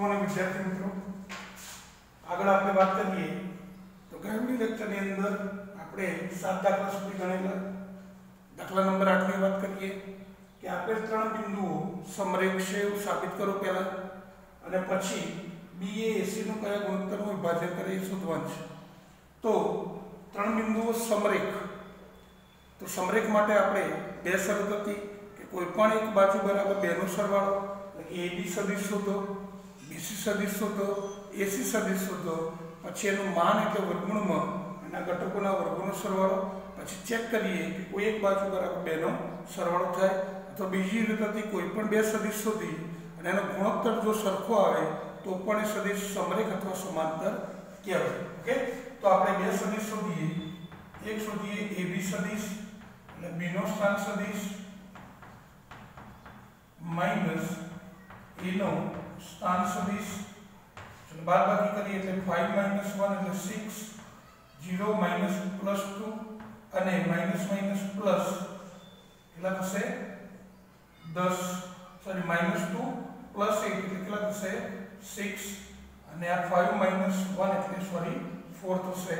Morning વિદ્યાર્થી મિત્રો આગળ આપણે વાત કરીએ, તો ગઈકાલની લેક્ચરની અંદર આપણે સાત દાખલા સુધી ગણેલા. દાખલા નંબર આઠની વાત કરીએ, કે આપેલ ત્રણ બિંદુઓ સમરેખ છે સાબિત કરો પહેલાં. અને પછી બી એ એસીનું કયા ગુણોત્તરનું વિભાજન કરે એ શોધવાનું છે. તો ત્રણ બિંદુઓ સમરેખ. તો સમરેખ માટે આપણે બે શરત હતી, કે કોઈ પણ એક બાજુ બરાબર બેનો સરવાળો, એટલે એ બી સદિશ શોધો. બીસી સદિશ શોધો એસી સદિશ શોધો પછી એનું માન એટલે વર્ગમૂળમાં એના ઘટકોના વર્ગોનો સરવાળો, પછી ચેક કરીએ કે કોઈ એક બાજુ બરાબર બેનો સરવાળો થાય, અથવા બીજી રીત કોઈ પણ બે સદિશ શોધી અને એનો ગુણોત્તર જો સરખો આવે, તો પણ એ સદિશ સમરેખ અથવા સમાંતર કહેવાય. ઓકે? તો આપણે બે સદિશ શોધીએ એક શોધીએ એ બી સદિશ, અને બી નો સ્થાન સદિશ, માઇનસ એ સ્થાન સદિશ ચલો કરીએ એટલે 5 માઇનસ 1 એટલે 6 0 માઇનસ પ્લસ 2 અને માઇનસ માઇનસ પ્લસ કેટલા થશે? 10 સોરી માઇનસ 2 પ્લસ 8 એટલે કેટલા થશે? 6 અને આ 5 માઇનસ 1 એટલે સોરી 4 થશે.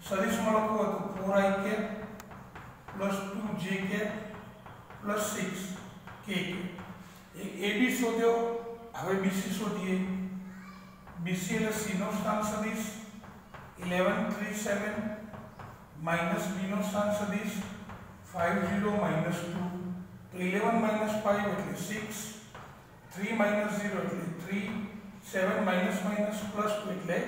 સદિશમાં લખવું હતું 4i કે પ્લસ 2j કે પ્લસ 6 કે એ એબી શોધ્યો. હવે BC શોધીએ. BC એટલે C નો સ્થાન સદિશ. 11 3 7 માઇનસ B નો સ્થાન સદિશ. 5 0 માઇનસ 2 તો 11 માઇનસ 5 એટલે 6 3 માઇનસ 0 એટલે 3 7 માઇનસ માઇનસ પ્લસ 2 એટલે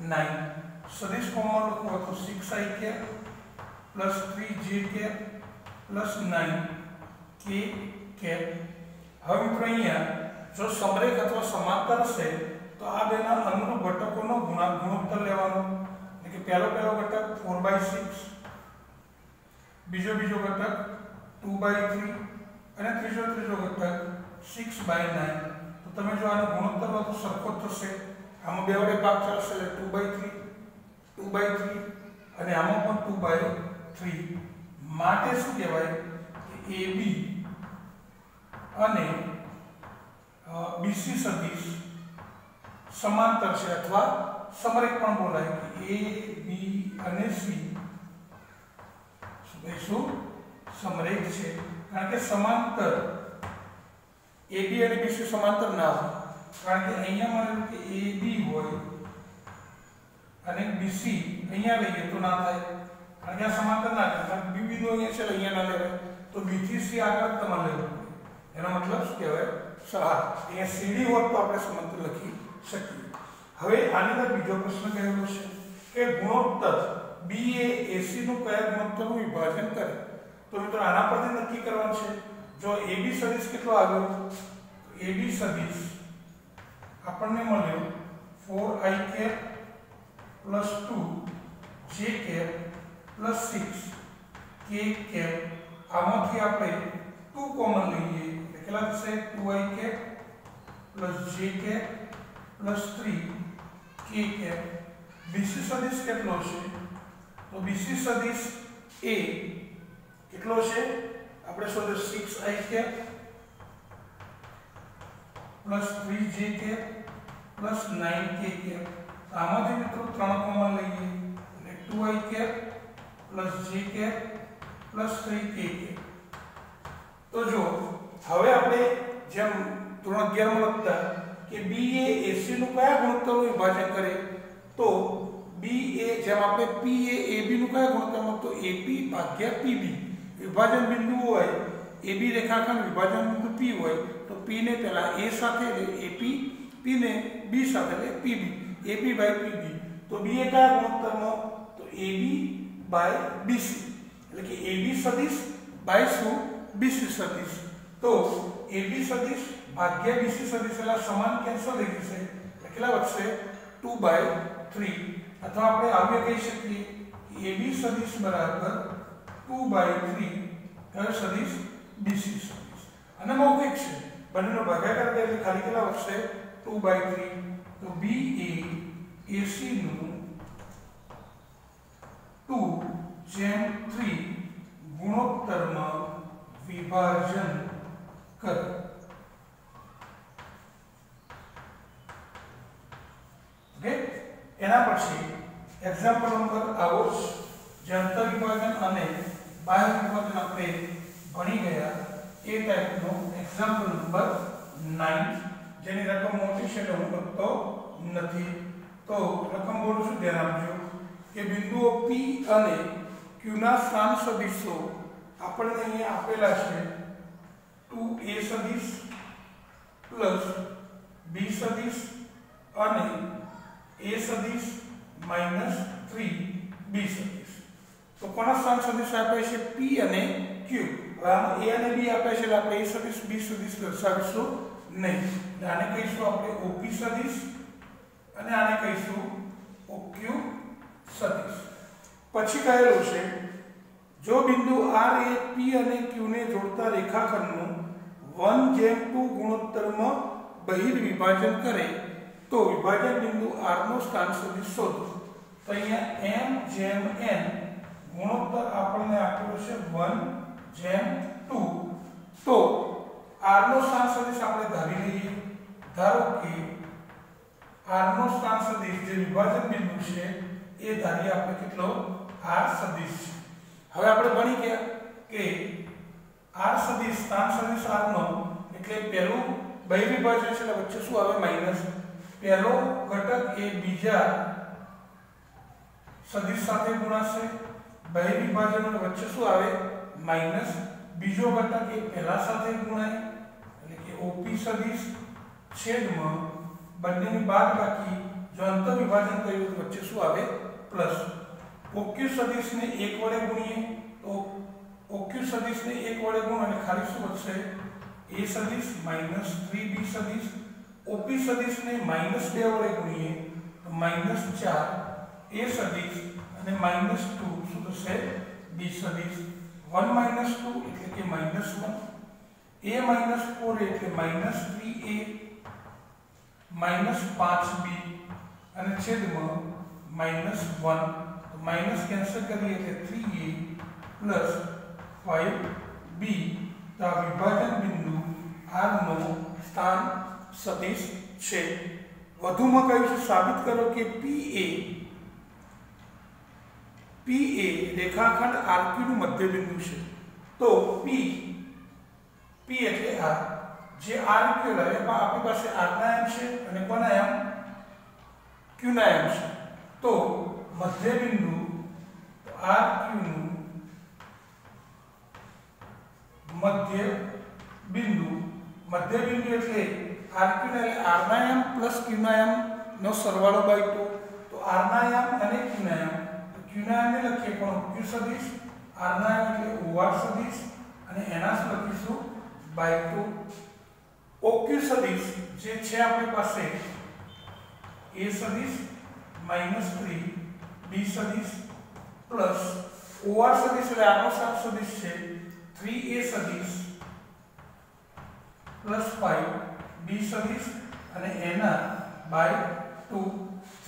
9 સદિશ ફોર્મમાં લખવું તો 6i કે પ્લસ 3j કે પ્લસ 9 કે કે. હવે મિત્રો અહીંયા જો સમરેખ અથવા સમાંતર છે, તો આ બેના અનુરૂપ ઘટકોનો ગુણા, ગુણોત્તર લેવાનો. એટલે કે પહેલો પહેલો ઘટક 4/6 બીજો બીજો ઘટક 2/3 અને ત્રીજો ત્રીજો ઘટક 6/9 તો તમે જો આનો ગુણોત્તર લો તો સરખો થશે. આમાં બે વડે ભાગ ચાલશે, એટલે 2/3 2/3 અને આમાં પણ 2/3 માટે શું કહેવાય? કે AB અને બીસી સદિશ સમાંતર છે અથવા સમરેખ પણ બોલાય કે એ બી અને સી શું કહીશું સમરેખ છે. કારણ કે સમાંતર એ બી અને બીસી સમાંતર ના હોય? કારણ કે અહીંયા મળેલું કે એ બી હોય અને બીસી અહીંયા લઈએ તો ના થાય. કારણ કે આ સમાંતર ના થાય કારણ બી બિંદુ અહીંયા છે અહીંયા ના લેવાય. તો બી થી સી આગળ તમારે લેવું એનો મતલબ શું કહેવાય? સહાર અહીંયા સીડી હોત તો આપણે સમાંતર લખી શકીએ. હવે આની અંદર બીજો પ્રશ્ન કહેલો છે કે ગુણોત્તર બી એ એસી નું કયા ગુણોત્તરનું વિભાજન કરે? તો મિત્રો આના પરથી નક્કી કરવાનું છે. જો એબી સદિશ કેટલો આવ્યો? એબી સદિશ આપણને મળ્યો four i cap plus two j cap plus six k cap આમાંથી આપણે ટુ કોમન લઈએ. કેટલા થશે 2i cap j cap plus 3 k cap BC સદિશ કેટલો છે તો BC સદિશ a કેટલો છે આપણે શોધે 6i cap plus 3j cap plus 9k cap આમાંથી મિત્રો ત્રણ કોમન લઈએ એટલે 2i cap j cap plus 3k cap તો જો હવે આપણે જેમ ધોરણ 11 માં લખતા કે b એ ac નું કયા ગુણોત્તરનું વિભાજન કરે, તો b એ જેમ આપણે p એ ab નું કયા ગુણોત્તરમાં, તો ap ભાગ્યા pb વિભાજન બિંદુ હોય ab રેખાખંડ વિભાજન બિંદુ p હોય, તો p ને પહેલા a સાથે એટલે p ને b સાથે એટલે pb બાય pb તો b એ કયા ગુણોત્તરમાં તો ab bc એટલે કે ab સદિશ બાય શું? Bc સદિશ. તો AB સદિશ ભાગ્યા BC સદિશ એટલે સમાન કેન્સલ થઈ જશે એટલે કેટલા વધશે? 2/3 અથવા આપણે આવું કહી શકીએ AB સદિશ બરાબર 2/3 કયો સદિશ BC સદિશ. અને મૌખિક છે. બંનેનો ભાગાકાર કરે એટલે ખાલી કેટલા વધશે? 2/3 તો BA AC નું 2 જેમ 3 ગુણોત્તરમાં વિભાજન કર એના પછી એક્ઝામ્પલ નંબર આવો જ. જે વિભાજન અને બાહ્ય વિભાજન આપણે ભણી ગયા. એ ટાઈપનો એક્ઝામ્પલ નંબર 9 જેની રકમ મોટી છે એટલે હું નથી. તો રકમ બોલું છું, ધ્યાન આપજો. કે બિંદુઓ P અને Q ના સ્થાન સદિશો આપણને અહીંયા આપેલા છે. 2a સદિશ b સદિશ અને a સદિશ 3b સદિશ. તો કોના સ્થાન સદિશ આપે છે? P અને q. હવે આમાં a અને b આપે છે એટલે આપણે a સદિશ, b સદિશ દર્શાવીશું નહીં. આને કહીશું આપણે OP સદિશ અને આને કહીશું OQ સદિશ. પછી કહેલું છે, જો બિંદુ R એ P અને Q ને જોડતા રેખાખંડનું 1 જેમ ટુ ગુણોત્તરમાં બહિર્વિભાજન કરે, તો વિભાજન બિંદુ આર નો સ્થાન સુધી શોધો. તો અહીંયા એમ જેમ એન ગુણોત્તર આપણને આપેલો છે વન જેમ ટુ. તો આર નો સ્થાન સદિશ આપણે ધારી લઈએ. ધારો કે આર નો સ્થાન સદિશ જે વિભાજન બિંદુ છે, એ ધારીએ આપણે કેટલો? આર સદિશ છે. હવે આપણે ભણી ગયા કે r સદિશ સ્થાન સદિશ r નો એટલે પહેલું બહિર્વિભાજન છે, એટલે વચ્ચે શું આવે? માઇનસ પહેલો ઘટક એ બીજા સદિશ સાથે ગુણાશે. બહિર્વિભાજન વચ્ચે શું આવે? માઇનસ બીજો ઘટક એ પહેલા સાથે ગુણાય, એટલે કે OP સદિશ છેદમાં બંનેની બાદબાકી જો અંતર વિભાજન કર્યું તો વચ્ચે શું આવે? પ્લસ. OQ સદિશને 1 વડે ગુણીએ તો OQ સદિશને 1 વડે ગુણ અને ખાલી શું વધશે a સદિશ 3b સદિશ. OP સદિશને -2 વડે ગુણીએ તો -4 a સદિશ અને -2 શું થશે? b સદિશ. 1 2 એટલે કે -1 a 4 એટલે -3a 5b અને છેદમાં -1 તો માઇનસ કેન્સલ કરીએ એટલે 3a 5b તો આ વિભાજન બિંદુ R નો સ્થાન સદિશ છે. વધુમાં કહ્યું છે, સાબિત કરો કે PA PA રેખાખંડ RQ નું મધ્ય બિંદુ છે. તો P P એટલે આર જે RQ લાવે આપણી પાસે R ના એમ છે અને કોના એમ Q ના એમ છે. તો મધ્ય બિંદુ RQ નું મધ્ય બિંદુ. મધ્ય બિંદુ એટલે RQ ને પ્લસ R ના સરવાળો બાય 2 તો R ના m અને Q ના m તો Q ના m ને લખીએ પણ ક્યુ સદિશ R ના m એટલે ઓઆર સદિશ, અને એના લખીશું બાય 2 ઓક્યુ સદિશ જે છે આપણી પાસે, એ સદિશ -3 બી સદિશ પ્લસ ઓઆર સદિશ એટલે આનો સાત સદિશ છે. 3A સદિશ પ્લસ 5 B સદિશ અને એના બાય 2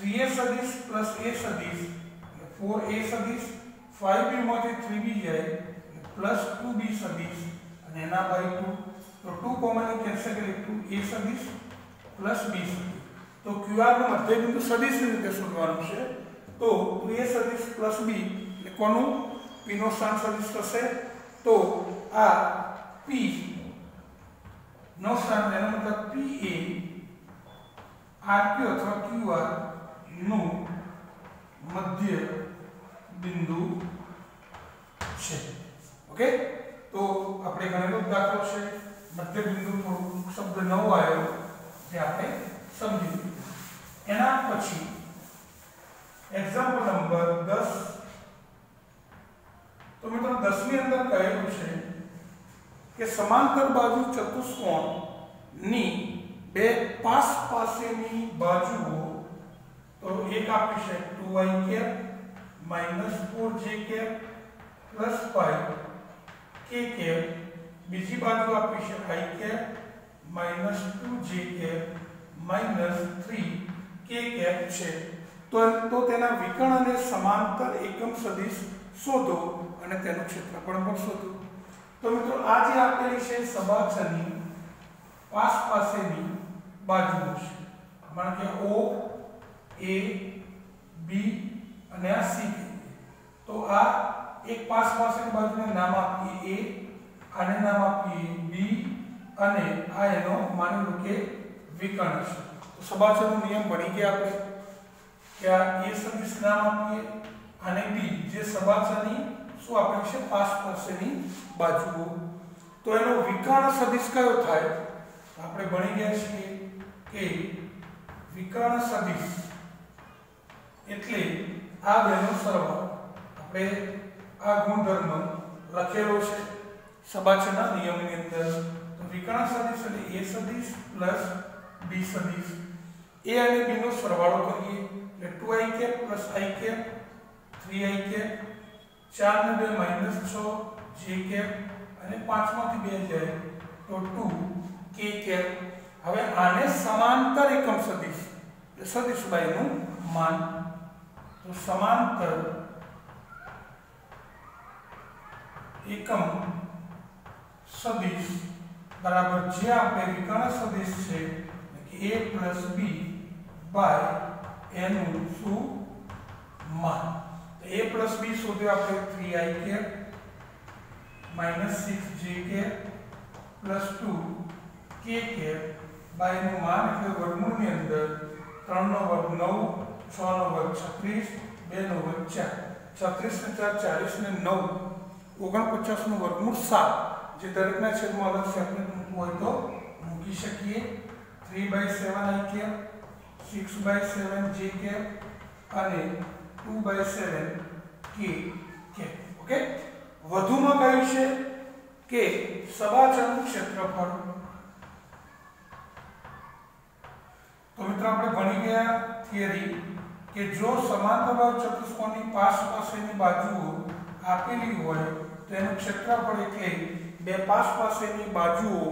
3A સદિશ પ્લસ A સદિશ એટલે 4A સદિશ 5B માંથી 3B જાય પ્લસ 2B સદિશ અને એના બાય 2 તો 2 કોમન કેન્સલ કરી 2A સદિશ પ્લસ B સદિશ. તો QR નું મધ્યબિંદુ બિંદુ સદિશની રીતે શોધવાનું છે. તો 2A સદિશ પ્લસ B એટલે કોનું? P નો સ્થાન સદિશ થશે. તો આ P નો સ્થાન મતલબ એ આરપી અથવા QR નું મધ્ય બિંદુ છે. ઓકે તો આપણે ગણેલો દાખલો છે. મધ્ય બિંદુ થોડું શબ્દ નવો આવ્યો જે આપણે સમજી એના પછી એક્ઝામ્પલ નંબર 10 તો મિત્રો 10 ની અંદર કહેલું છે કે સમાંતર બાજુ ચતુષ્કોણની બે પાસ પાસેની બાજુઓ, તો એક આપી છે 2y cap 4j cap 5 k cap. બીજી બાજુ આપી છે i cap 2j cap 3 k cap છે. તો તો તેના વિકર્ણ અને સમાંતર એકમ સદિશ શોધો અને તેનું ક્ષેત્રફળ પણ શોધો. તો મિત્રો, આ જે આપેલી છે સબાક્ષરની પાસ પાસેની બાજુઓ છે. કારણ કે O A બી અને આ સી તો આ એક પાસ પાસેની બાજુને નામ આપીએ એ, આને નામ આપીએ બી અને આ એનો માની લો કે વિકર્ણ છે. તો નિયમ ભણી ગયા આપણે કે આ એ સદિશ નામ આપીએ અને બી, જે સબાચરની શું આપે છે? પાસ પાસેની બાજુઓ. તો એનો વિકર્ણ સદિશ કયો થાય? આપણે ભણી ગયા છીએ કે વિકર્ણ સદિશ એટલે આ બેનો સરવાળો આપણે આ ગુણધર્મ લખેલો છે સબાચના નિયમની અંદર. તો વિકર્ણ સદિશ એટલે a સદિશ પ્લસ b સદિશ. a અને b સરવાળો કરીએ. એટલે 2i cap plus i cap 3i cap 4 ને 2 માઇનસ 6 j કેપ અને 5 માંથી 2 જાય તો 2 k કેપ હવે આને સમાંતર એકમ સદિશ એટલે સદિશ બાયનું માન. તો સમાંતર એકમ સદિશ બરાબર જે આપણે વિકર્ણ સદિશ છે, કે a પ્લસ b બાય એનું શું? માન. તો a પ્લસ b શોધ્યો આપણે 3i cap minus six j cap plus two k cap બાયનું માન એટલે વર્ગમૂળની અંદર ત્રણનો વર્ગ નવ છ નો વર્ગ છત્રીસ બે નો વર્ગ ચાર છત્રીસ ને ચાર ચાલીસ ને નવ ઓગણપચાસનું વર્ગમૂળ સાત જે દરેકના છેદમાં અલગ સેપરેટ મૂકવું હોય તો મૂકી શકીએ three by seven i cap six by seven j cap અને ટુ બાય સેવન કે કેપ ઓકે? વધુમાં કહ્યું છે કે સબાચરનું ક્ષેત્રફળ. તો મિત્રો આપણે ભણી ગયા થિયરી કે જો સમાંતરબાહુ ચતુષ્કોણની પાસ પાસેની બાજુઓ આપેલી હોય, તો એનું ક્ષેત્રફળ એટલે બે પાસ પાસેની બાજુઓ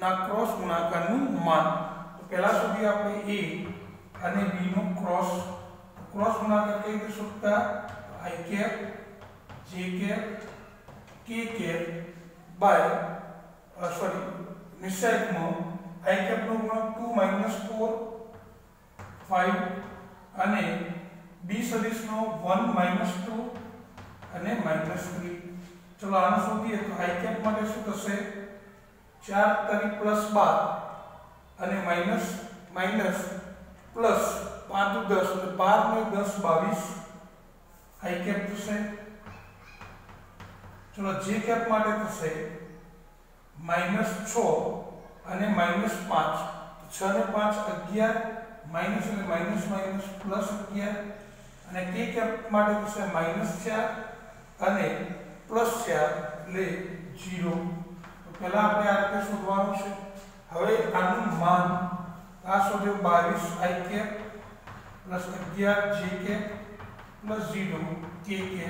ના ક્રોસ ગુણાકારનું માન. તો પહેલા સુધી આપણે એ અને બી નો ક્રોસ ક્રોસ ગુણાકાર કઈ રીતે શોધતા i cap j cap k cap by sorry નિશ્ચયકમાં i cap નો ગુણક 2 4 5 અને b સદિશ નો 1 2 અને -3 ચલો આનો શોધીએ તો i કેપ માટે શું થશે 4 તરી પ્લસ 12 અને માઇનસ માઇનસ પ્લસ 5 10 એટલે 12 ને 10 22 આઈ કેપ થશે. ચલો જે કેપ માટે થશે માઇનસ 6 અને માઇનસ 5 6 ને 5 11 અને એટલે માઇનસ માઇનસ પ્લસ 11 અને કે કેપ માટે થશે માઇનસ 4 અને પ્લસ 4 એટલે 0 તો પહેલા આપણે આ રીતે શોધવાનું છે. હવે આનું માન. આ શોધ્યો 22 આઈ કેપ પ્લસ અગિયાર જે કે પ્લસ ઝીરો કે કે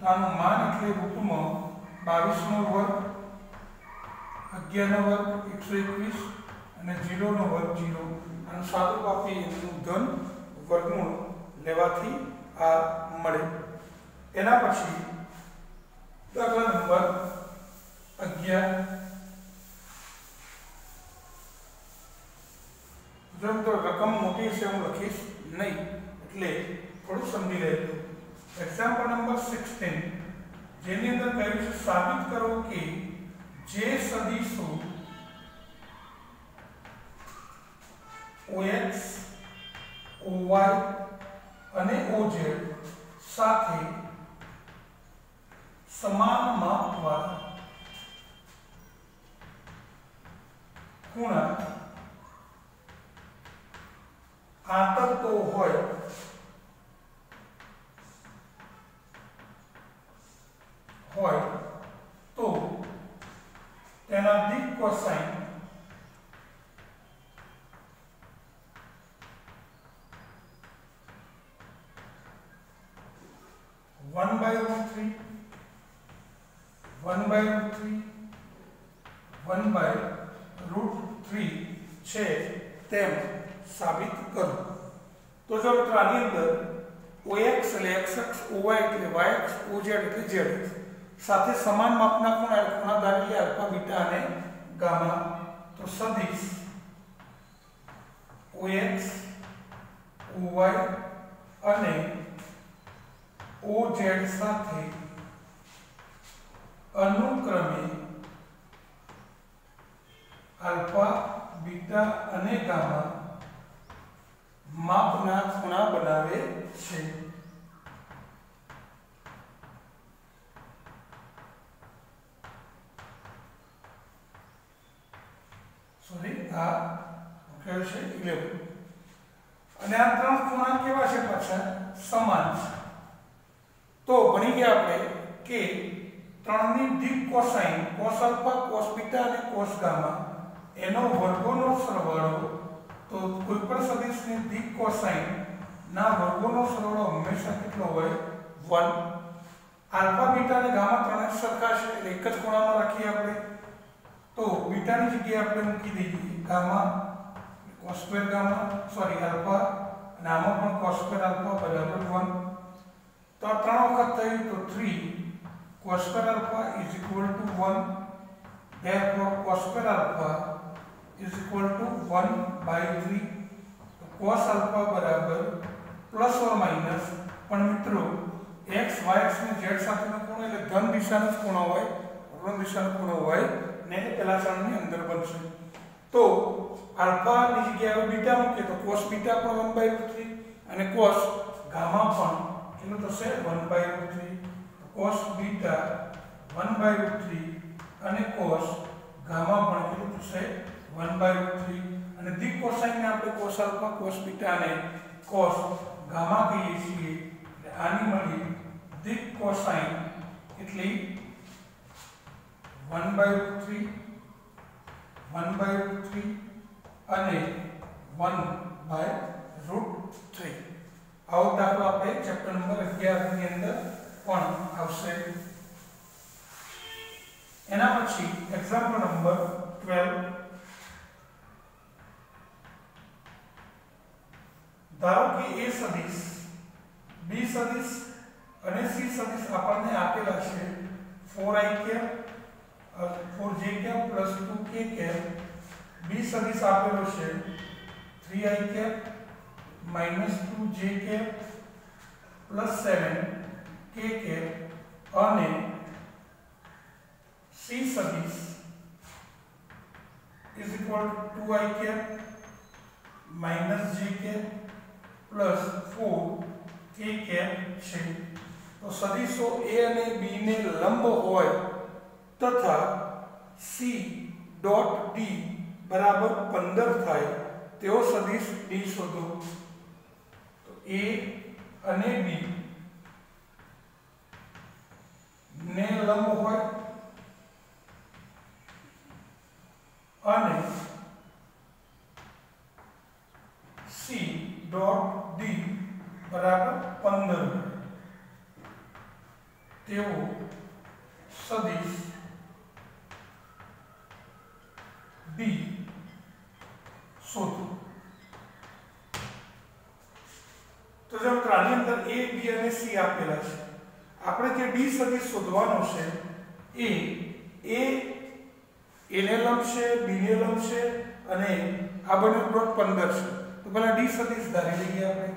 તો આનું માન એટલે રૂપમાં બાવીસનો વર્ગ 11 નો વર્ગ એકવીસ અને ઝીરોનો વર્ગ ઝીરો આનું સાદું આપી એનું ધન વર્ગમૂળ લેવાથી આ મળે. એના પછી દાખલા નંબર 11 જો રકમ મોટી છે, હું લખીશ. નહીં. એટલે થોડું સમજી લેજો. એક્ઝામ્પલ નંબર 16 જેની અંદર કહ્યું છે, સાબિત કરો કે જે સદિશો OX OY અને OZ સાથે સમાન માપવાળા ખૂણા આંતરતો હોય. હોય તો તેના દિક cosine one by root three one by root three one by root three છે તેમ સાબિત કરો તો જો મિત્રો આની અંદર OX એટલે x અક્ષ OY એટલે y અક્ષ OZ એટલે z અક્ષ સાથે સમાન માપના કોણ ખૂણા ધારી આલ્ફા, બીટા અને ગામા તો સદિશ OX OY અને OZ સાથે અનુક્રમે આલ્ફા, બીટા અને ગામા માપના ખૂણા બનાવે છે સોરી આ કયો છે 11 અને આ ત્રણ ખૂણા કેવા છે પાછા? સમાન છે. તો ભણી ગયા આપણે કે ત્રણની deep cosine cos alpha cos beta અને કોસ ગામા એનો વર્ગોનો સરવાળો તો કોઈ પણ સદિશની ડીપ કોસાઇન ના વર્ગોનો સરવાળો હંમેશા કેટલો હોય? 1 આલ્ફા, બીટા અને ગામા ત્રણે સરખા છે એક જ ખૂણામાં રાખીએ આપણે. તો બીટાની જગ્યાએ આપણે મૂકી દઈએ. Gamma cos square gamma sorry alpha અને આમાં પણ cos સ્ક્વેર આલ્ફા બરાબર 1 તો ત્રણ વખત થયું, તો 3 cos square alpha is equal to 1 therefore cos square alpha is equal to 1 by 3 તો cos આલ્ફા બરાબર પ્લસ ઓર માઇનસ પણ મિત્રો, x, y, x અને z સાથેનો ખૂણો એટલે ધન દિશાનો ખૂણો હોય, ઋણ દિશાનો ખૂણો હોય, ને ક્ષણની અંદર બનશે. તો આલ્ફા ની જગ્યાએ બીટા મૂકે તો cos બીટા પણ 1 √3 અને cos ગામા પણ કેટલું થશે 1/3 cos બીટા 1 √3 અને cos ગામા પણ કેટલું થશે 1 √3 અને દી કોસાઇન ને આપણે cos આલ્ફા, cos બીટા અને cos ગામા કહીએ છીએ, એટલે આની મળી દી કોસાઇન એટલી 1 √3 1 √3 અને 1 √3 આવો દાખલો આપણે ચેપ્ટર નંબર 11 ની અંદર પણ આવશે. એના પછી એક્ઝામ્પલ નંબર 12 ધારો કે એ સદિશ, બી સદિશ અને સી સદિશ આપણને આપેલા છે. 4i cap 4j cap 2k cap b સદિશ આપેલો છે 3i cap 2j cap 7k cap અને c સદિશ is equal to 2i cap minus j cap plus 4 k cap છે તો સદિશો a અને b ને લંબ હોય તથા c ડોટ d બરાબર 15 થાય તેવો સદિશ d શોધો. તો a અને b. ને લંબ હોય અને c ડોટ d બરાબર 15 તેવો સદિશ d શોધો તો જો મિત્રો અંદર a, b અને c આપેલા છે આપણે જે d સદિશ શોધવાનો છે એ a એને ને લંબ છે b ને લંબ છે અને આ બંને ઉપરાંત 15 છે. તો પહેલા d સદિશ ધારી લઈએ આપણે.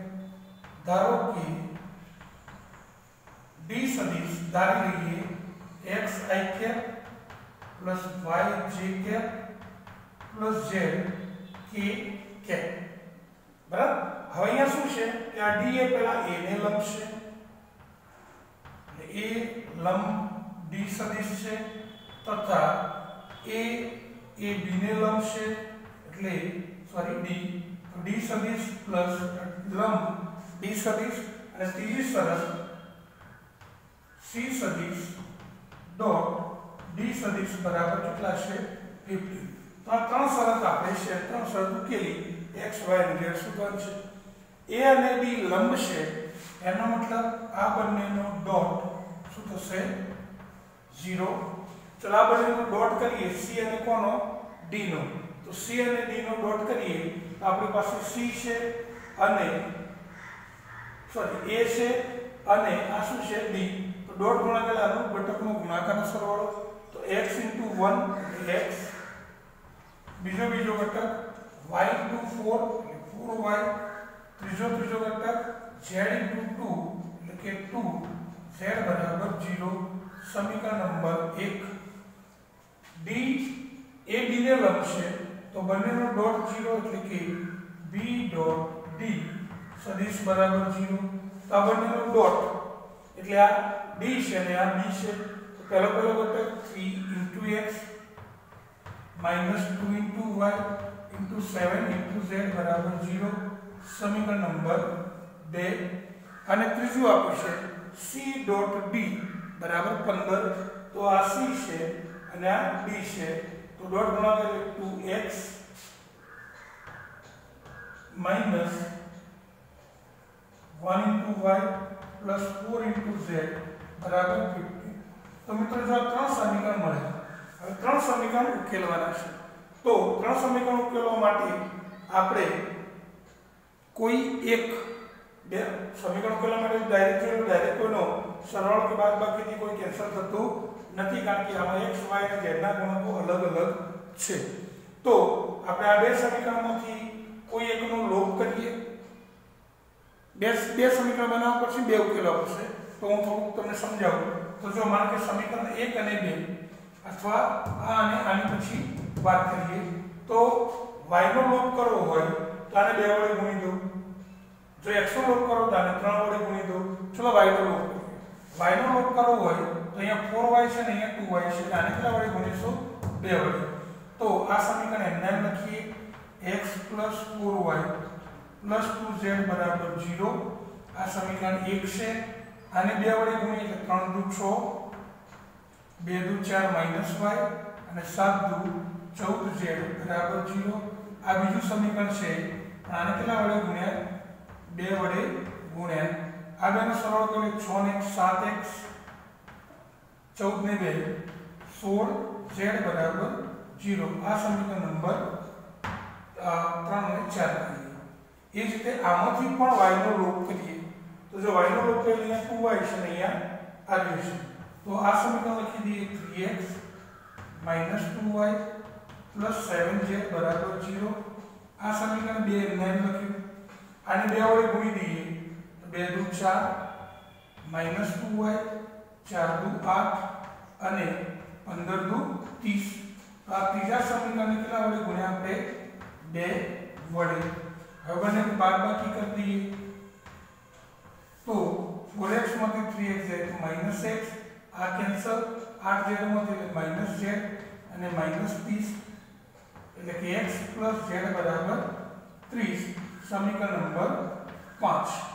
ધારો કે d સદિશ ધારી લઈએ, x i cap plus y j cap plus z k. cap બરાબર? હવે અહીંયા શું છે? કે આ d એ પહેલા a ને લંબ છે. એટલે a લંબ d સદિશ છે તથા a એ b ને લંબ છે. એટલે સોરી d. તો d સદિશ પ્લસ લંબ d સદિશ અને ત્રીજી શરત c સદિશ ડોટ d સદિશ બરાબર કેટલા છે? 50 આ ત્રણ શરત આપણે છે. ત્રણ શરત ઉકેલી x, y અને છે? A અને b લંબ છે. એનો મતલબ આ બંનેનો ડોટ શું થશે? 0 ચલો આ બંનેનો ડોટ કરીએ. C અને કોનો? D નો. તો c અને d નો ડોટ કરીએ. તો આપણી પાસે c છે અને સોરી a છે અને આ શું છે? D. તો ડોટ ગુણાકાર આનો ઘટકનો ગુણાકારનો સરવાળો. તો x 1 એટલે x બીજો બીજો ઘટક y 4 એટલે 4y ત્રીજો ત્રીજો ઘટક z 2 એટલે કે 2 z બરાબર 0 સમીકરણ નંબર 1 d એ b ને લંબ છે તો બંનેનો ડોટ 0 એટલે કે b ડોટ d સદિશ બરાબર 0 તો આ બંનેનો ડોટ એટલે આ d છે અને આ b છે તો પહેલો પહેલો ઘટક 3 વાય 2 y 7 z બરાબર 0 સમીકરણ નંબર 2 અને ત્રીજું આપ્યું છે c ડોટ d બરાબર 15 તો આ c છે અને આ d છે. તો ડોટ ગુણાકાર 2x minus 1 into y plus 4 into z બરાબર 50 તો મિત્રો જો આ ત્રણ સમીકરણ મળે હવે ત્રણ સમીકરણ ઉકેલવાના છે. તો ત્રણ સમીકરણ ઉકેલવા માટે આપણે કોઈ એક, બે સમીકરણ ઉકેલવા માટે ડાયરેક્ટ ડાયરેક્ટ કોઈનો સરવાળો કે બાદબાકીથી કોઈ કેન્સલ થતું નથી, કારણ કે આમાં x, y અને z ગુણકો અલગ અલગ છે. તો આપણે આ બે સમીકરણમાંથી કોઈ એકનો લોપ કરીએ. બે બે સમીકરણ બનાવવા પડશે, બે ઉકેલવા પડશે. તો હું થોડુંક તમને સમજાવું. તો જો માનો કે સમીકરણ એક અને 2 અથવા આ અને આની પછી વાત કરીએ, તો y નો લોપ કરવો હોય, તો આને 2 વડે ગુણી દો. જો x નો લોપ કરો, તો આને 3 વડે ગુણી દો. ચલો y નો લોપ y નો લોપ કરવો હોય, તો અહીંયા 4y છે ને અહીંયા 2y છે આને કેટલા વડે ગુણીશું? 2 વડે. તો આ સમીકરણ એમને એમ લખીએ, x 4y 2z બરાબર 0 આ સમીકરણ 1 છે, આને 2 વડે ગુણીએ, એટલે 3 દુ 6 2 દુ ચાર માઇનસ વાય અને સાત દુ 14z બરાબર ઝીરો આ બીજું સમીકરણ છે આને કેટલા વડે ગુણ્યા? બે વડે ગુણ્યા. આ બેનો સરળ કરીએ છ ને 7x 14 ને બે, સોળ ઝેડ બરાબર ઝીરો આ સમીકરણ નંબર ત્રણ અને ચાર કરીએ. એ જ રીતે આમાંથી પણ વાયનો લોપ કરીએ. તો જો વાયનો લોપ કરીએ, અહીંયા 2y છે? ને અહીંયા આવ્યું છે. તો આ સમીકરણ લખી દઈએ 3x 2y 7z બરાબર જીરો આ સમીકરણ બે એમને એમ લખ્યું. આને બે વડે ગુણી દઈએ. 2 દુ 4 2y 4 દુ આઠ અને 15 દુ 30 તો આ ત્રીજા સમીકરણને કેટલા વડે ગુણ્યા આપણે? બે વડે. હવે બંને બાદબાકી કરી દઈએ. તો 4x માંથી 3x જાય તો માઇનસ x. આ કેન્સલ 8z માંથી એટલે માઇનસ z અને માઇનસ 30 એટલે કે x z બરાબર 30 સમીકરણ નંબર 5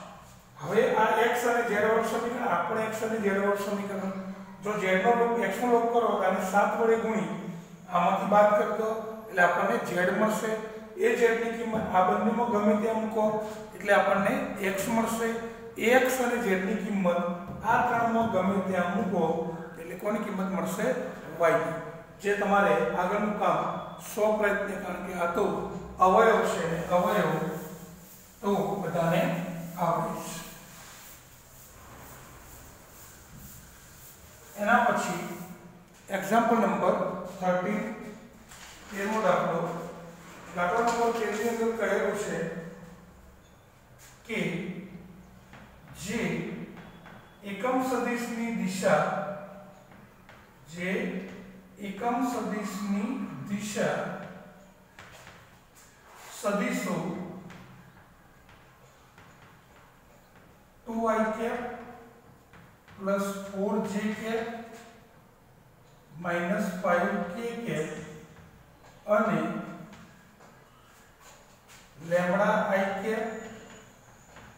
હવે આ x અને z વાળું સમીકરણ, આપણે x અને z વાળું સમીકરણ, જો z નો લોપ x નો લોપ કરો, તો આને 7 વડે ગુણી, આમાંથી બાદ કરી એટલે આપણને z મળશે. એ z ની કિંમત, આ બંનેમાં ગમે ત્યાં મૂકો, એટલે આપણને x મળશે. એક્સ અને z ની કિંમત આ ત્રણમાં ગમે ત્યાં મૂકો એટલે કોની કિંમત મળશે? વાય જે તમારે આગળનું કામ સો પ્રયત્ન કારણ કે આ તો અવયવ છે અવયવ તો બધાને આવડે છે એના પછી એક્ઝામ્પલ નંબર 13 તેરમો દાખલો દાખલો નંબર 13 ની અંદર કહેલું છે કે જે એકમ સદિશની દિશા જે એકમ સદિશની દિશા સદિશો 2i cap plus 4j cap minus 5k cap અને lambda i cap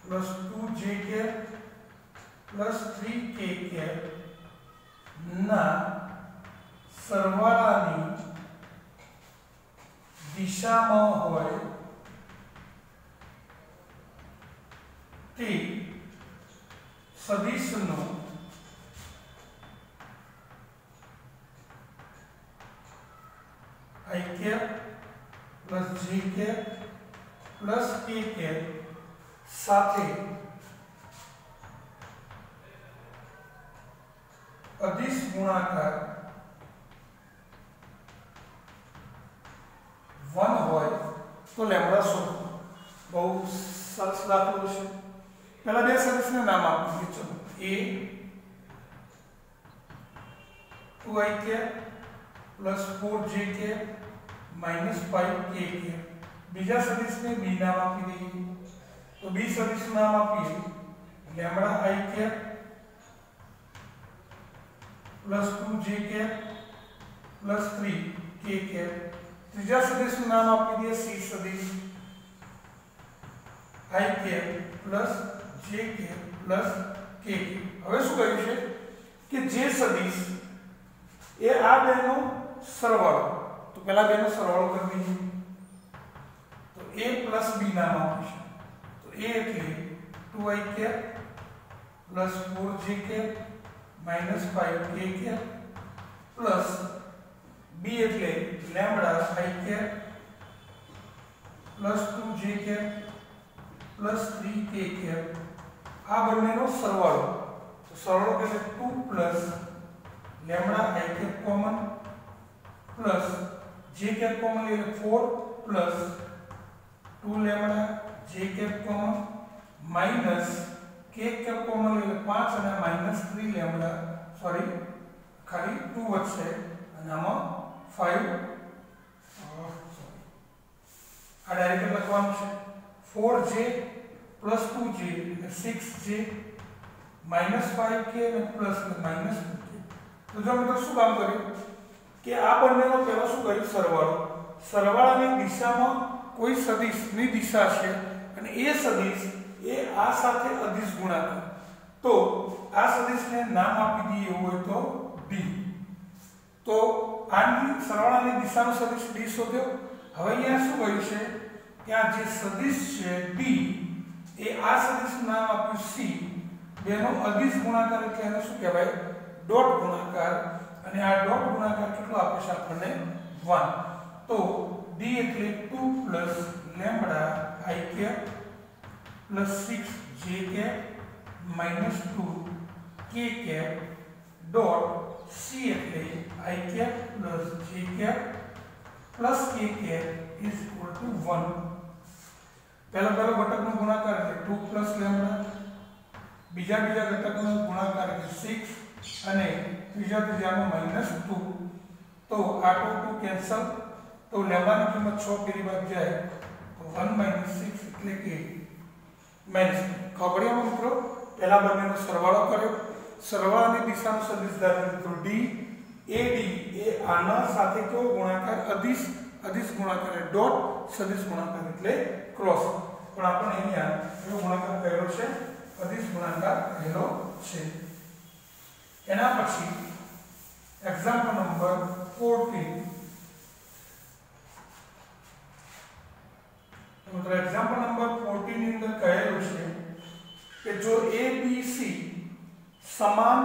plus 2j cap plus 3k cap ના સરવાળાની દિશામાં હોય તે સદિશનો i cap plus j cap plus k cap સાથે અદિશ ગુણાકાર 1 હોય તો લેમ્બડા શું બહુ સરસ દાખલો છે. પહેલા બે સદિશને નામ આપીએ ચલો. a 2i કે, plus 4j cap minus 5k કે બીજા સદિશને b નામ આપી દઈએ. તો b સદિશનું નામ આપીએ. Lambda i plus 2j cap plus 3k cap ત્રીજા સદિશનું નામ આપી દઈએ સી સદિશ. i cap plus j cap plus cap હવે શું કહ્યું છે? કે જે સદિશ એ આ બેનો સરવાળો. તો પહેલા બેનો સરવાળો કરી દઈએ. તો a પ્લસ b નામ આપીશું તો a એટલે 2i cap plus 4j cap minus 5k cap plus b એટલે lambda i cap plus 2j cap plus 3k cap આ બંનેનો સરવાળો. સરવાળો એટલે 2 plus lambda i cap common plus j cap common એટલે 4 plus 2 lambda j cap common minus k cap common એટલે 5 અને minus 3 lambda. Sorry ખાલી 2 વધશે. અને આમાં 5 આ ડાયરેક્ટ લખવાનું છે. 4j 2j એટલે 6j 5k અને પ્લસ 2k તો જો મિત્રો શું કામ કર્યું? કે આ બંનેનો પહેલો શું કર્યું? સરવાળો. સરવાળાની દિશામાં કોઈ સદિશની દિશા છે અને એ સદિશ એ આ સાથે અદિશ ગુણાકાર. તો આ સદિશને નામ આપી દઈએ હોય તો ડી તો આની સરવાળાની દિશાનો સદિશ ડી શોધ્યો. હવે અહીંયા શું કહ્યું છે? કે આ જે સદિશ છે ડી એ આ સદિશનું નામ આપ્યું સી બેનો અદિશ ગુણાકાર એટલે એને શું કહેવાય? ડોટ ગુણાકાર. અને આ ડોટ ગુણાકાર કેટલો આપે છે આપણને? 1 તો d એટલે 2 lambda i cap plus 6 j cap minus 2 k cap dot c એટલે i cap plus j cap plus k cap is equal to 1 પહેલા પહેલો ઘટકનો ગુણાકાર એટલે 2 પ્લસ લેમ્બડા બીજા બીજા ઘટકનો ગુણાકાર એટલે 6 અને ત્રીજા ત્રીજાનો માઇનસ 2 તો આ 2 2 કેન્સલ તો લેમ્બાની કિંમત 6 પેલી બાદ જાય તો 1 6 એટલે કે ખબર પડી મિત્રો પહેલા બંનેનો સરવાળો કર્યો. સરવાળાની દિશાનો સદિશ ધારે મિત્રો એ ડી એ આના સાથે કયો ગુણાકાર? અધિશ અધિશ ગુણાકાર ડોટ સદિશ ગુણાકાર એટલે ક્રોસ પણ આપણે અહીંયા કયો ગુણાકાર કરેલો છે અધિશ ગુણાકાર કરેલો છે. એના પછી એક્ઝામ્પલ નંબર 14 તો મિત્રો એક્ઝામ્પલ નંબર 14 ની અંદર કહેલું છે કે જો a b c સમાન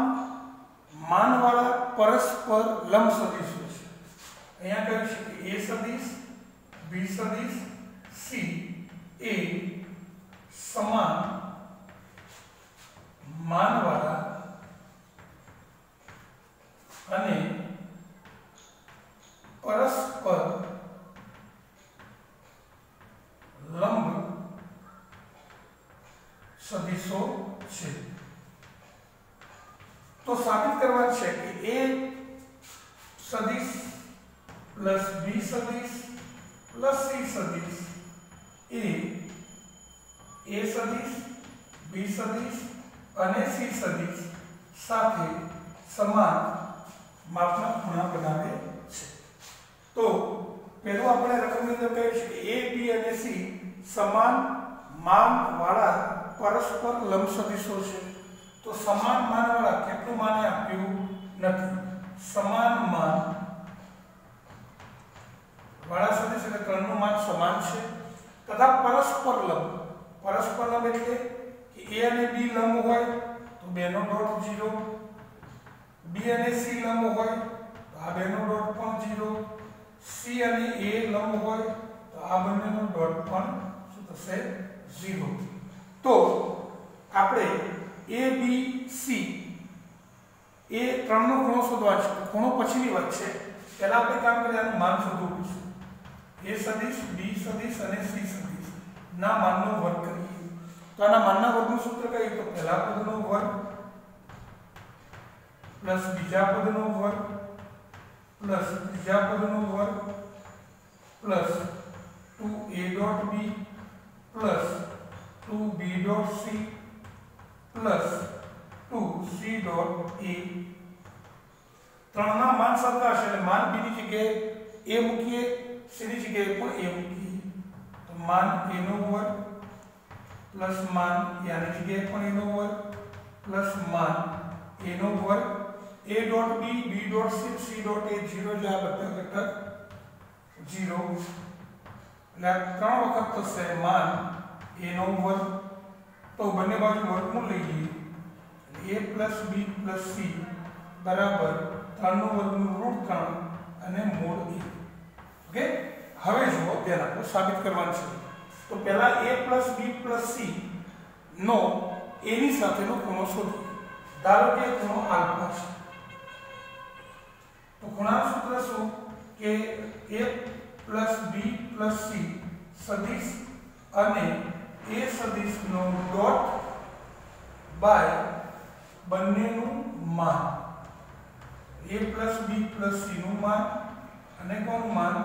માનવાળા પરસ્પર લંબ સદિશો છે. અહીંયા કહ્યું છે કે a સદિશ, b સદિશ, c એ સમાન માનવાળા અને પરસ્પર લંબ સદિશો છે તો સાબિત કરવા છે કે a સદિશ પ્લસ b સદિશ પ્લસ c સદિશ એ a સદિશ b સદિશ અને c સદિશ સાથે સમાન માપના ખૂણા બનાવે છે તો પહેલું આપણે રકમની અંદર કહ્યું છે કે a b અને c સમાન માન વાળા પરસ્પર લંબ સદિશો છે તો સમાન માનવાળા કેટલું માને આપ્યું નથી. સમાન માન વાળા સદિશ એટલે ત્રણનું માન સમાન છે. તથા પરસ્પર લંબ. પરસ્પર લંબ એટલે કે એ અને બી લંબ હોય તો બેનો ડોટ જીરો બી અને સી લંબ હોય તો આ બેનો ડોટ પણ જીરો સી અને એ લંબ હોય તો આ બંનેનો ડોટ પણ શું થશે? ઝીરો. તો a બી સી એ ત્રણનો ખૂણો શોધવા છે. ખૂણો પછીની વાત છે. પહેલા આપણે કામ કરીએ આનું માન શોધવું પડશે. એ સદિશ બી સદિશ અને સી સદિશ. ના માનનો વર્ગ કરીએ. તો આના માનના વર્ગનું સૂત્ર કહીએ તો પહેલા પદનો વર્ગ પ્લસ બીજા પદનો વર્ગ પ્લસ ત્રીજા પદનો વર્ગ plus 2a dot b plus 2b dot c plus 2c dot a. ત્રણના માન સરખા હશે એટલે માન b ની જગ્યાએ a મૂકીએ, c ની જગ્યાએ પણ a મૂકીએ. તો માન a નો વર્ગ પ્લસ માન આની જગ્યાએ પણ a નો વર્ગ પ્લસ માન a નો વર્ગ a dot b b dot c c dot a 0 એટલે આ બધા ઘટક 0 એટલે આ ત્રણ વખત થશે માન a નો વર્ગ તો બંને બાજુ વર્ગમૂળ લઈએ. પ્લસ a b c બરાબર 3 નું વર્ગમૂળ રૂટ 3 અને મૂળ a. ઓકે હવે જુઓ ધ્યાન આપો સાબિત કરવાનું છે. તો પહેલા a b c no a ની સાથેનો ખૂણો શોધો. ધારો કે ખૂણો આલ્ફા છે. તો ખૂણાનું સૂત્ર શું? કે a b c સદિશ અને a સદિશનો ડોટ બાય બંનેનું માન. A b c નું માન અને કોનું માન?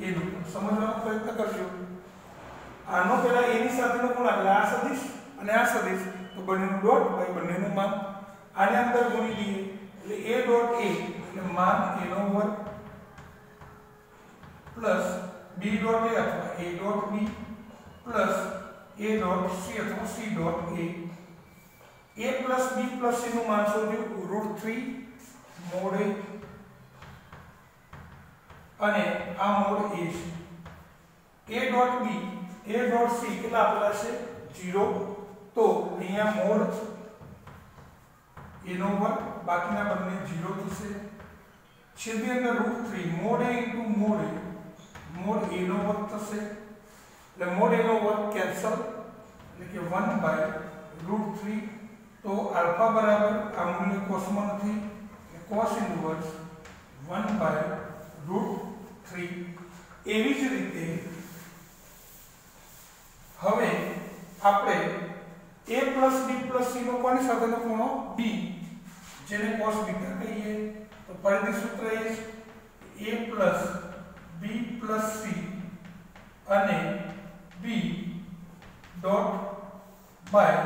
A નું. સમજવાનો પ્રયત્ન કરજો. આનો પહેલા a ની સાથેનો ખૂણો એટલે આ સદિશ અને આ સદિશ. તો બંનેનું ડોટ બાય બંનેનું માન. આને અંદર ગુણી દઈએ એટલે a ડોટ a એટલે માન a નો વર્ગ પ્લસ b ડોટ a અથવા a dot b plus a dot c અથવા c dot a. A plus b plus c નું માન શોધ્યું રૂટ થ્રી મોડ a. અને આ મોડ a છે. A dot b, a dot c કેટલા આપેલા છે? 0 તો અહીંયા મોડ એનો વર્ગ, બાકીના બંને ઝીરો થશે. છેદની અંદર root three mod a into mod a mod એનો વર્ગ થશે. એટલે મોડ a નો વર્ગ કેન્સલ એટલે કે 1 બાય રૂટ 3 તો આલ્ફા બરાબર આ મૂલ્ય કોસમાં નથી એટલે કોસ ઇન્વર્સ 1 બાય રૂટ 3 એવી જ રીતે હવે આપણે a b c નો કોની સાથેનો ખૂણો b. જેને cos બીટા કહીએ તો ફરીથી સૂત્ર એ a b c. અને b ડોટ બાય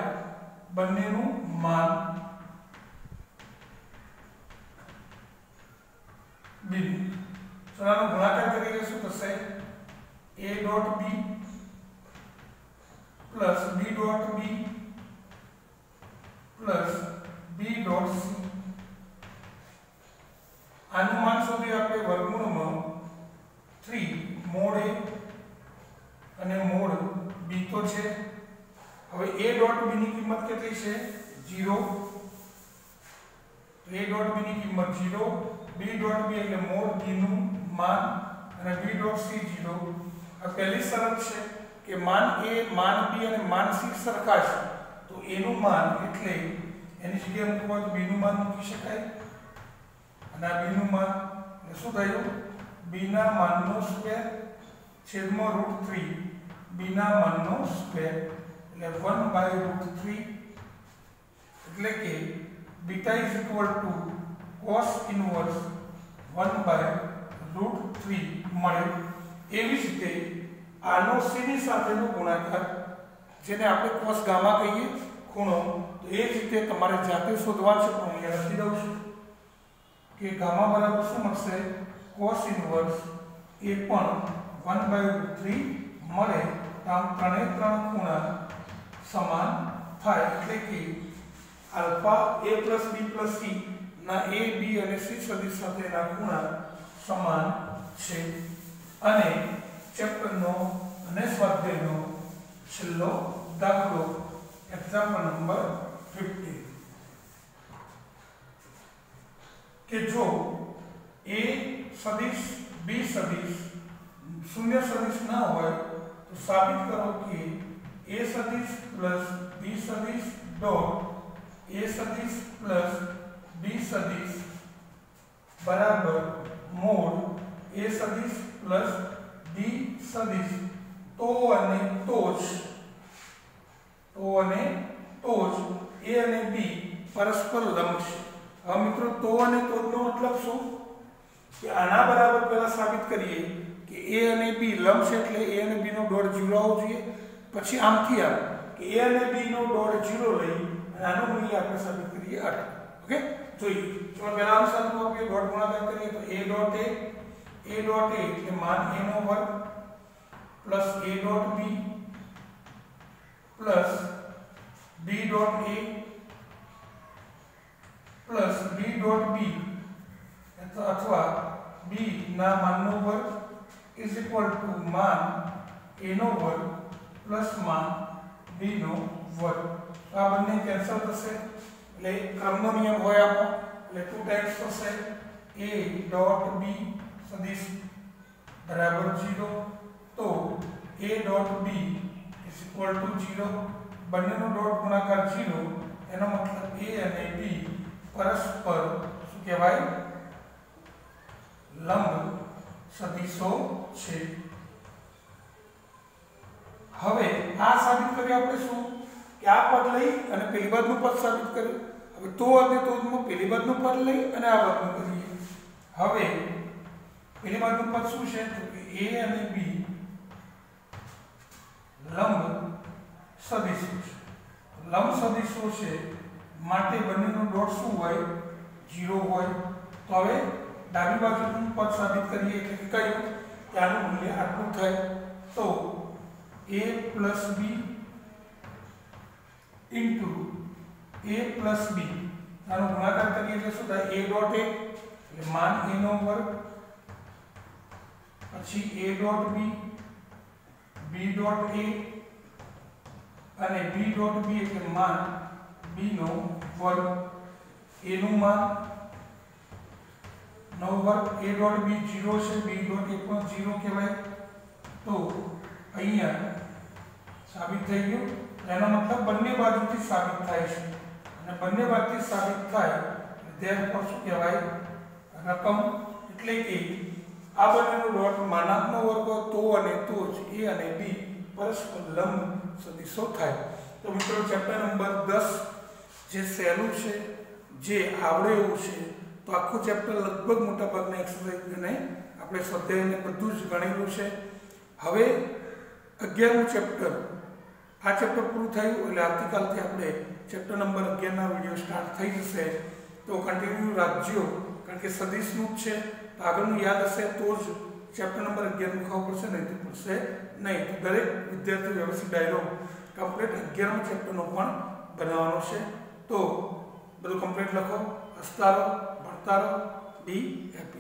બંનેનું માન બિંદુ ચલાનો ગુણાકાર કરીએ શું થશે a dot b plus b dot b plus b dot c. આનું માન શોધી આપણે વર્ગમૂળમાં. 3 મોડ અને મોડ b તો છે. હવે a ડોટ b ની કિંમત કેટલી છે? 0 a ડોટ b ની કિંમત 0 b ડોટ b એટલે મૂળ b નું માન અને b ડોટ c 0 આ પહેલી શરત છે કે માન a, માન b અને માન c સરખા છે. તો a નું માન એટલે એની જગ્યાએ મૂકવા તો b નું માન મૂકી શકાય. અને આ b નું માન એટલે શું થયું? B ના માનનો સ્ક્વેર છેદમાં રૂટ 3 b ના માનનો સ્ક્વેર એટલે વન બાય રૂટ થ્રી એટલે કે beta is equal to cos inverse one by root three મળે. એવી જ રીતે આનો સીની સાથેનો ગુણાકાર, જેને આપણે કોસ ગામા કહીએ ખૂણો, તો એ જ રીતે તમારે જાતે શોધવા છે, પણ અહીંયા લખી દઉં છું કે ગામા બરાબર શું મળશે? કોસ ઇનવર્સ એ પણ 1 બાય થ્રી 3 મળે તો આમ ત્રણે ત્રણ ખૂણા સમાન થાય એટલે કે આલ્ફા a b c ના a b અને c સદિશ સાથેના ખૂણા સમાન છે. અને ચેપ્ટરનો અને સ્વાધ્યાયનો છેલ્લો દાખલો એક્ઝામ્પલ નંબર 15 કે જો a સદિશ b સદિશ શૂન્ય સદિશ ન હોય તો સાબિત કરો કે a સદિશ b સદિશ ડોટ a સદિશ b સદિશ બરાબર મોડ a સદિશ b સદિશ. તો અને તો જ તો અને તો જ એ અને બી પરસ્પર લંબ છે મિત્રો, તો અને તો નો મતલબ શું? કે આના બરાબર પહેલા સાબિત કરીએ. કે એ અને બી લંબ એટલે એ અને બીનો ડોટ ઝીરો આવવો જોઈએ. પછી આમથી આમ કે એ અને બીનો ડોટ ઝીરો લઈ અને આનું મૂલ્ય આપણે સાબિત કરીએ આઠ. ઓકે? જોઈએ. ચલો, પહેલા અનુસારનો કે ડોટ ગુણાકાર કરીએ તો એ ડોટ એ એ ડોટ એ એટલે માન એ નો વર્ગ plus a dot b plus b dot a plus b dot b. અથવા બી ના માનનો વર્ગ ઇઝ ઇક્વલ ટુ માન a નો વર્ગ પ્લસ માન b નો વર્ગ. તો આ બંને કેન્સલ થશે. એટલે ક્રમનો નિયમ હોય આપો એટલે ટુ ટાઈમ્સ થશે. A ડોટ b સદિશ બરાબર 0 તો a dot b is equal to 0 બંનેનો ડોટ ગુણાકાર 0 એનો મતલબ a અને b પરસ્પર શું કહેવાય? લંબ સદિશો છે. હવે આ સાબિત કર્યું આપણે શું? કે આ પદ લઈ અને પેલી બાજુનું પદ સાબિત કર્યું. હવે તો અને તોમાં પેલી બાજુનું પદ લઈ અને આ બાજુનું કરીએ હવે પેલી બાજુનું પદ શું છે? તો કે a અને b લંબ સદિશો છે. લંબ સદિશો છે માટે બંનેનો ડોટ શું હોય? 0 હોય. તો હવે ડાબી બાજુનું પદ સાબિત કરીએ એટલે કયું? આનું મૂલ્ય આટલું થાય. તો a b into plus b આનો ગુણાકાર કરીએ એટલે શું થાય? એ ડોટ એ એટલે માન એનો વર્ગ. પછી એ ડોટ બી બી ડોટ એ અને બી ડોટ બી એટલે માન બી નો વર્ગ. એનું માન નો વર્ગ એ ડોટ બી જીરો છે બી ડોટ એ પણ જીરો કહેવાય. તો અહીંયા સાબિત થઈ ગયું. એનો મતલબ બંને બાજુથી સાબિત થાય છે. અને બંને બાજુથી સાબિત થાય ધેરફોર શું કહેવાય? રકમ એટલે કે આ બંનેનો ડોટ માનાંકનો વર્ગ તો અને તો જ એ અને બી પરસ્પર લંબ સદિશો થાય. તો મિત્રો ચેપ્ટર નંબર દસ જે સહેલું છે, જે આવડે એવું છે તો આખું ચેપ્ટર લગભગ મોટા ભાગના એક્સરસાઇઝને આપણે સ્વાધ્યાયને બધું જ ગણેલું છે. હવે અગિયારમું ચેપ્ટર આ ચેપ્ટર પૂરું થયું એટલે આવતીકાલથી આપણે ચેપ્ટર નંબર અગિયારના વીડિયો સ્ટાર્ટ થઈ જશે. તો કન્ટિન્યુ રાખજો, કારણ કે સદીશનું જ છે. તો આગળનું યાદ હશે તો જ ચેપ્ટર નંબર અગિયારનું ખબર પડશે, નહીં તો પડશે નહીં. તો દરેક વિદ્યાર્થી વ્યવસ્થિત ડાયલોગ કમ્પ્લીટ અગિયારમું ચેપ્ટરનો પણ બનાવવાનો છે. તો બધું કમ્પ્લીટ લખો. હસતા રહો. રહો બી હેપી